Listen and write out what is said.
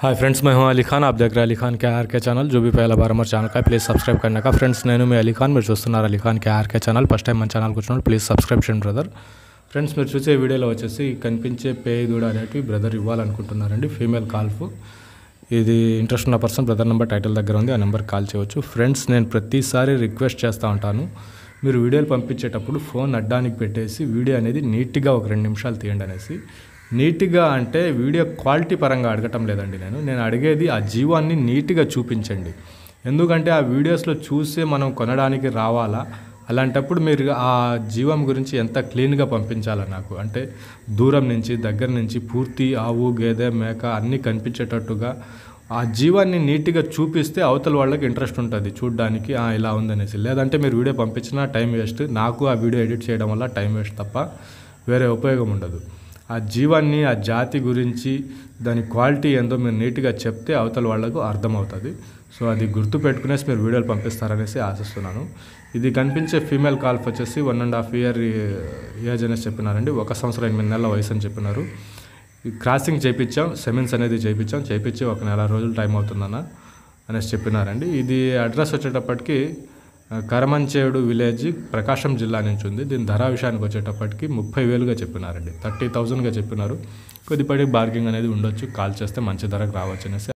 Hi friends मैं हूं अली खान आप देख रहे हैं अली खान के आर के ఛానల్ जो भी पहला बार हमारे ఛానల్ का ప్లీజ్ సబ్స్క్రైబ్ करने का ఫ్రెండ్స్ నేను మీ అలీ ఖాన్ మీరు చూస్తున్నారు Ali Khan K RK channel first time మన ఛానల్కి వచ్చినప్పుడు ప్లీజ్ సబ్స్క్రైబ్ చేయండి బ్రదర్ ఫ్రెండ్స్ మీరు చూసే వీడియోలో వచ్చేసి కనిపించే పేయి దూడ అనేటివి బ్రదర్ ఇవ్వాలనుకుంటున్నారండి ఫీమేల్ కాల్ఫ్ ఇది ఇంట్రెస్ట్ ఉన్న పర్సన్ బ్రదర్ నెంబర్ టైటిల్ దగ్గర ఉంది ఆ నెంబర్ కాల్ చేయవచ్చు ఫ్రెండ్స్ నేను ప్రతిసారి రిక్వెస్ట్ చేస్తూ ఉంటాను మీరు వీడియోలు పంపించేటప్పుడు ఫోన్ అడ్డానికి పెట్టేసి వీడియో అనేది నీట్గా ఒక రెండు నిమిషాలు తీయండి అనేసి నీట్గా అంటే వీడియో క్వాలిటీ పరంగా అడగటం లేదండి నేను. నేను అడిగేది ఆ జీవాన్ని నీట్గా చూపించండి. ఎందుకంటే ఆ వీడియోస్లో చూసే మనం కొనడానికి రావాలా? అలాంటప్పుడు మీరు ఆ జీవం గురించి ఎంత క్లీన్గా పంపించాలా నాకు? అంటే దూరం నుంచి దగ్గర నుంచి పూర్తి ఆవు గేదె మేక అన్నీ కనిపించేటట్టుగా ఆ జీవాన్ని నీట్గా చూపిస్తే అవతల వాళ్ళకి ఇంట్రెస్ట్ ఉంటుంది. చూడడానికి ఇలా ఉందనేసి. లేదంటే మీరు వీడియో పంపించినా టైం వేస్ట్. నాకు ఆ వీడియో ఎడిట్ చేయడం వల్ల టైం వేస్ట్ తప్ప వేరే ఉపయోగం ఉండదు. ఆ జీవాన్ని ఆ జాతి గురించి దాని క్వాలిటీ ఏందో మీరు నీట్గా చెప్తే అవతల వాళ్ళకు అర్థమవుతుంది. సో అది గుర్తు పెట్టుకునేసి మీరు వీడియోలు పంపిస్తారనేసి ఆశిస్తున్నాను. ఇది కనిపించే ఫీమేల్ కాల్ఫ్ వచ్చేసి one and half year age అనేసి చెప్పినారండి. ఒక సంవత్సరం ఎనిమిది నెలల వయసు అని చెప్పినారు. ఈ క్రాసింగ్ చేయించాం సెమిన్స్ అనేది చేయించాం చేయించి ఒక నెల రోజులు టైం అవుతుందన్న అనేసి చెప్పినారండి. ఇది అడ్రస్ వచ్చేటప్పటికి కరమంచేడు విలేజ్ ప్రకాశం జిల్లా నుంచి ఉంది. దీని ధర విషయానికి వచ్చేటప్పటికి ముప్పై వేలుగా చెప్పినారండి. థర్టీ థౌజండ్గా చెప్పినారు. కొద్దిపడి బార్గింగ్ అనేది ఉండొచ్చు. కాల్ చేస్తే మంచి ధరకు రావచ్చు అనేసి